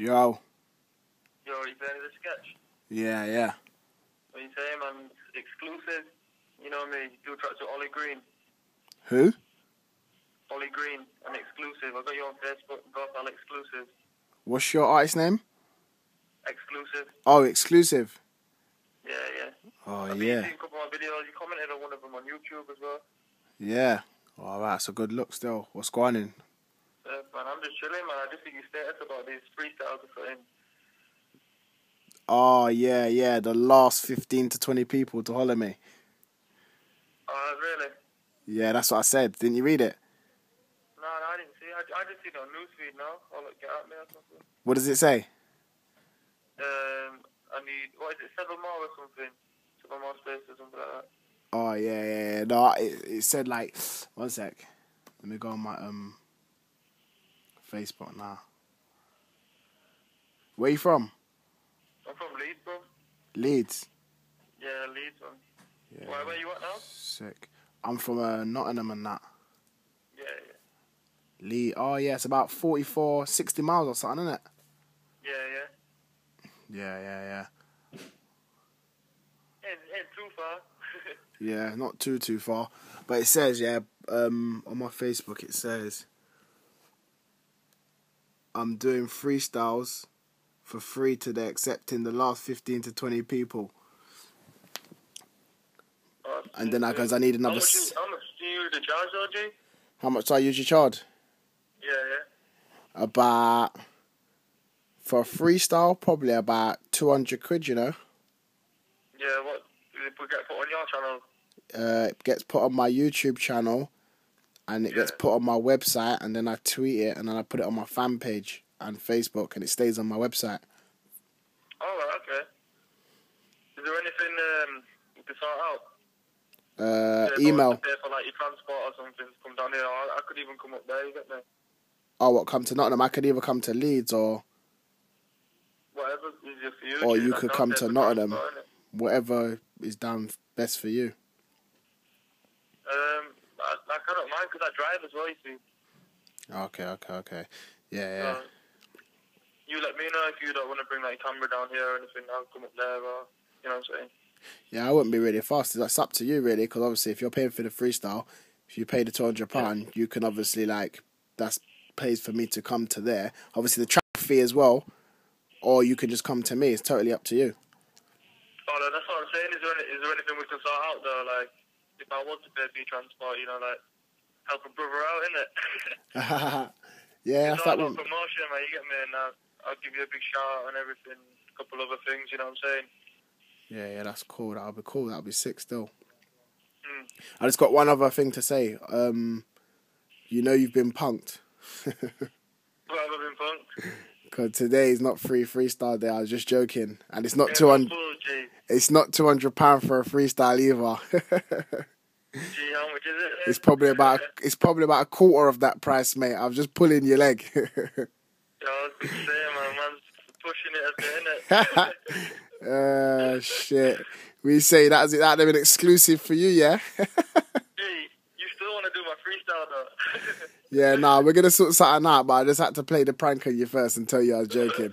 Yo. Yo, you playing the sketch? Yeah, yeah. What you saying, man? Exclusive. You know me. Do tracks with Ollie Green. Who? Ollie Green, an exclusive. I got you on Facebook. Gothal exclusive. What's your artist name? Exclusive. Oh, exclusive. Yeah, yeah. Oh, yeah. I've been yeah. seeing a couple of my videos. You commented on one of them on YouTube as well. Yeah. All right, so good look still. What's going on? Man, I'm just chilling, man. I just think you status about these freestyles or something. Oh, yeah, yeah. The last 15 to 20 people to holler me. Oh, really? Yeah, that's what I said. Didn't you read it? No, no, I didn't see. I, I just seen it on newsfeed now. I'll look, get at me or something. What does it say? Um, I need what is it? Seven more or something. Seven more space or something like that. Oh, yeah, yeah, yeah. No, it, it said like, one sec. Let me go on my um Facebook now. Where you from? I'm from Leeds, bro. Leeds. Yeah, Leeds, man. Yeah. Where, where you at now? Sick. I'm from uh, Nottingham and that. Yeah, yeah. Lee. Oh yeah, it's about 44, 60 miles or something, isn't it? Yeah, yeah. Yeah, yeah, yeah. Ain't, ain't too far. Yeah, not too too far. But it says, yeah, um on my Facebook it says I'm doing freestyles for free today, accepting the last fifteen to twenty people. Oh, And then I goes, I need how another much, s- how much do you the charge, OG? How much do I usually charge? Yeah, yeah. About for a freestyle, probably about two hundred quid, you know. Yeah, what? If we get put on your channel. uh, it gets put on my YouTube channel and it gets put on my website and then I tweet it and then I put it on my fan page and Facebook and it stays on my website. Oh, okay. Is there anything um, we can sort out? Uh, Yeah, if I was email. Pay for like your transport or something to come down here. I, I could even come up there, you get me? Oh, what come to Nottingham? I could either come to Leeds or Whatever's easier for you. Or you could come to Nottingham. transport, whatever is down best for you. Um, I, like, I don't mind because I drive as well, you see. Okay, okay, okay. Yeah, yeah. So, you let me know if you don't want to bring like camera down here or anything. I'll come up there or, you know what I'm saying? Yeah, I wouldn't be really fast. That's up to you, really, because obviously, if you're paying for the freestyle, if you pay the two hundred pound, you can obviously like that's pays for me to come to there. Obviously, the travel fee as well, or you can just come to me. It's totally up to you. Oh, no, that's what I'm saying. Is there, any, is there anything we can sort out though? Like, if I want to pay for transport, you know, like, help a brother out, innit? yeah, that's that one. promotion, man. You get me? And uh, I'll give you a big shout out and everything. A couple other things, you know what I'm saying? Yeah, yeah, that's cool. That'll be cool. That'll be sick still. Mm. I just got one other thing to say. Um, you know you've been punked. What have I been punked? Cause today is not free freestyle day. I was just joking, and it's not Yeah, two hundred. It's not two hundred pound for a freestyle either. G, how much is it? it's probably about it's probably about a quarter of that price, mate. I'm just pulling your leg. Yeah, I was to man, man's pushing it a bit, innit? uh shit. We say that's it. that have been exclusive for you, yeah. G, you still want to do my freestyle though? yeah, nah, we're gonna sort something out, but I just had to play the prank on you first and tell you I was joking.